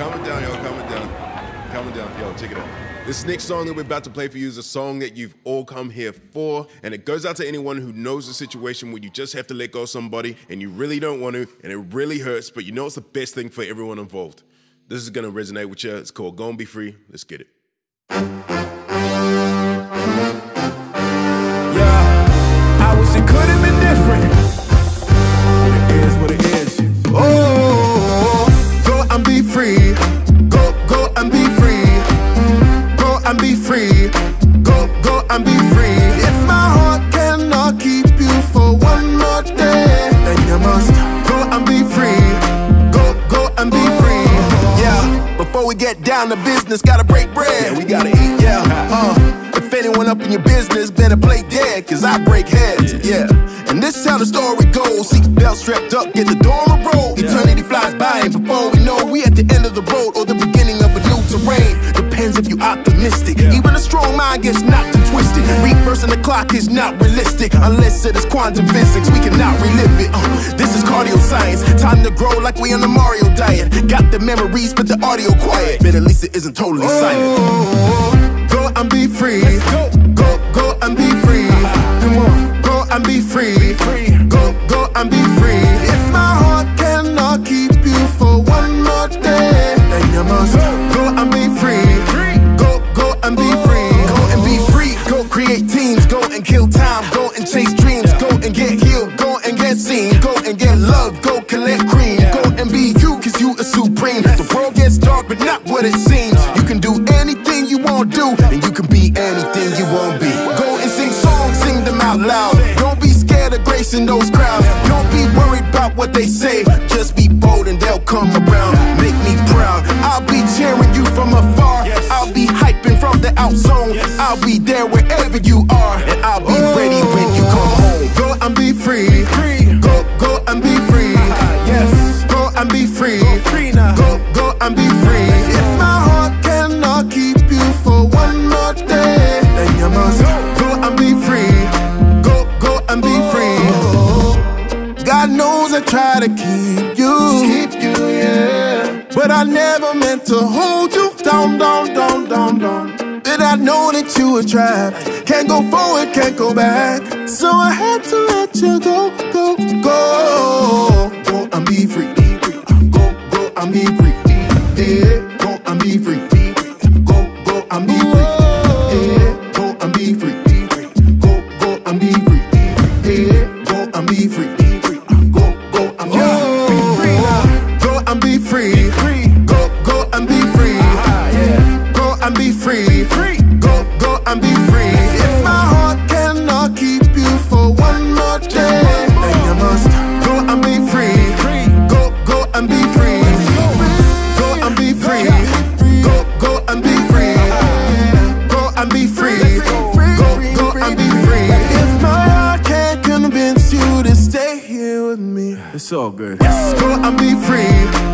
right, it down, yo. It down. It down. Yo, check it out. This next song that we're about to play for you is a song that you've all come here for, and it goes out to anyone who knows the situation where you just have to let go of somebody and you really don't want to, and it really hurts, but you know it's the best thing for everyone involved. This is gonna resonate with you. It's called Go and Be Free. Let's get it. Get down to business, gotta break bread. Yeah, we gotta eat. Yeah, uh. If anyone up in your business, better play dead, cause I break heads. Yeah. And this is how the story goes. Seat belt strapped up, get the door on the road. Eternity flies by, and before we know, we at the end of the road or the beginning of a new terrain. Depends if you optimistic. Even a strong mind gets knocked twisted. Reversing the clock is not realistic unless it is quantum physics. We cannot relive it. Uh, this is cardio science. Time to grow like we on the Mario diet. Got the memories, but the audio quiet. But at least it isn't totally silent. Go and be free. Go, go, go and be free. Come on, go and be free. Go, go and be free. What it seems. You can do anything you want to do, and you can be anything you won't be. Go and sing songs, sing them out loud. Don't be scared of gracing those crowds. Don't be worried about what they say. Just be bold and they'll come around. Make me proud. I'll be cheering you from afar. I'll be hyping from the outzone. I'll be there wherever you are, and I'll be ready when you come home. Go and be free. Go, go and be free. Yes. Go and be free. Go, go and be free. Knows I try to keep you, keep you, yeah. But I never meant to hold you down, down, down, down, down. But I know that you were trapped. Can't go forward, can't go back. So I had to let you go, go, go. Go and be free. Go, go and be free. Yeah, go and be free. And be free. Go, go and be free. Go and be free. Go, go and be free. If my heart cannot keep you for one more day, then you must go and be free. Go, go and be free. Go and be free. Go, go and be free. Go and be free. Go, go and be free. If my heart can't convince you to stay here with me, It's all good. go and. Go, and be free.